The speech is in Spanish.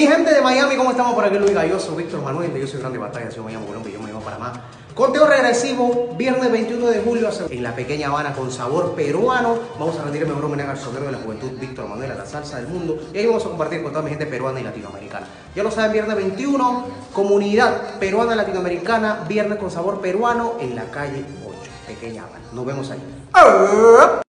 Mi gente de Miami, ¿cómo estamos por aquí? Luis Galloso, Víctor Manuel, Yo Soy Grande Batalla, Yo Miami, Colombia, Yo me llamo Panamá. Conteo regresivo, viernes 21 de julio, en la pequeña Habana con sabor peruano. Vamos a rendir el mejor homenaje al sonero de la juventud, Víctor Manuel, a la salsa del mundo. Y ahí vamos a compartir con toda mi gente peruana y latinoamericana. Ya lo saben, viernes 21, comunidad peruana latinoamericana, viernes con sabor peruano en la calle 8, pequeña Habana. Nos vemos ahí. Ah.